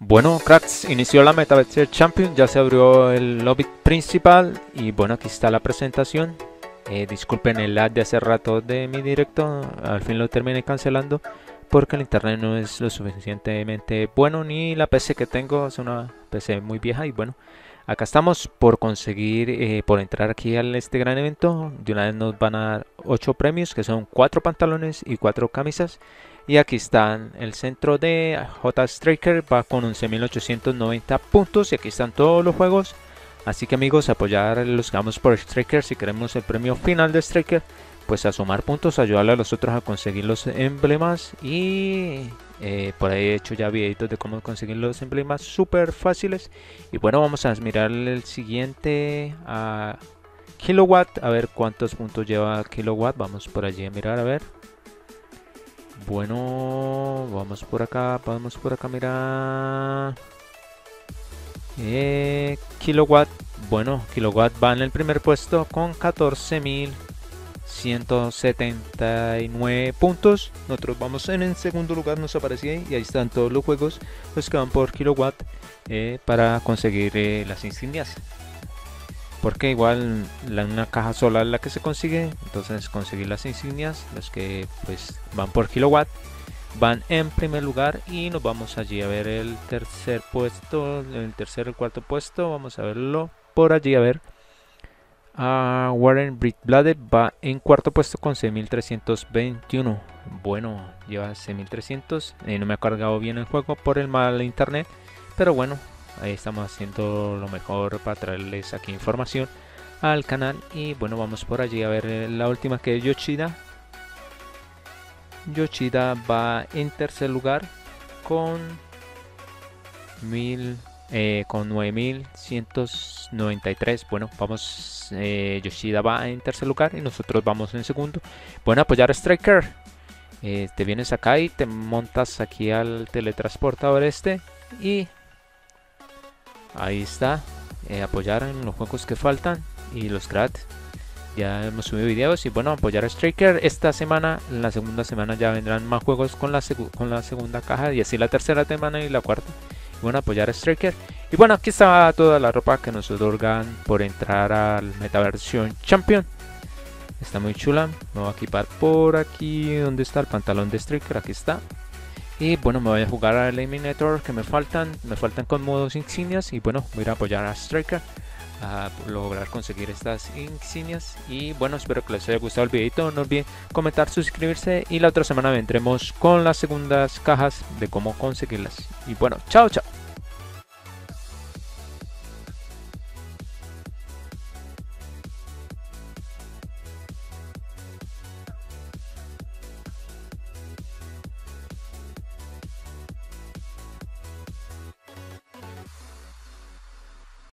Bueno, cracks, inició la Metaverse Champion, ya se abrió el lobby principal y bueno, aquí está la presentación. Eh, disculpen el lag de hace rato de mi directo, al fin lo terminé cancelando porque el internet no es lo suficientemente bueno ni la PC que tengo es una PC muy vieja y bueno, acá estamos por conseguir, eh, por entrar aquí a este gran evento. De una vez nos van a dar 8 premios que son 4 pantalones y 4 camisas. Y aquí están el centro de J Striker, va con 11.890 puntos y aquí están todos los juegos. Así que amigos, apoyar los que vamos por Striker si queremos el premio final de Striker, pues a sumar puntos, ayudarle a los otros a conseguir los emblemas y eh, por ahí he hecho ya videitos de cómo conseguir los emblemas súper fáciles. Y bueno, vamos a mirar el siguiente a Kilowatt, a ver cuántos puntos lleva Kilowatt. Vamos por allí a mirar, a ver. Bueno, vamos por acá, vamos por acá, mira. Eh, kilowatt, bueno, Kilowatt va en el primer puesto con 14.179 puntos. Nosotros vamos en el segundo lugar, nos aparece ahí, y ahí están todos los juegos los que van por Kilowatt eh, para conseguir eh, las insignias porque igual la, una caja sola es la que se consigue entonces conseguir las insignias los que pues van por kilowatt van en primer lugar y nos vamos allí a ver el tercer puesto el tercer el cuarto puesto vamos a verlo por allí a ver a Warren Blooded va en cuarto puesto con 6321 bueno lleva 6300 eh, no me ha cargado bien el juego por el mal internet pero bueno ahí estamos haciendo lo mejor para traerles aquí información al canal. Y bueno vamos por allí a ver eh, la última que es Yoshida. Yoshida va en tercer lugar con mil eh, con 9193 bueno vamos eh, Yoshida va en tercer lugar y nosotros vamos en segundo. Bueno apoyar a Striker. Te vienes acá y te montas aquí al teletransportador este y ahí está eh, apoyar en los juegos que faltan y los crats ya hemos subido videos y bueno apoyar a Striker. Esta semana en la segunda semana ya vendrán más juegos con la, segunda caja y así la tercera semana y la cuarta bueno apoyar a Striker. Y bueno aquí está toda la ropa que nos otorgan por entrar al metaversión champion. Está muy chula. Me voy a equipar por aquí donde está el pantalón de Striker. Aquí está. Y bueno, me voy a jugar a Eliminator que me faltan. Me faltan con modos insignias. Y bueno, voy a apoyar a Striker a lograr conseguir estas insignias. Y bueno, espero que les haya gustado el videito. No olviden comentar, suscribirse. Y la otra semana vendremos con las segundas cajas de cómo conseguirlas. Y bueno, chao, chao.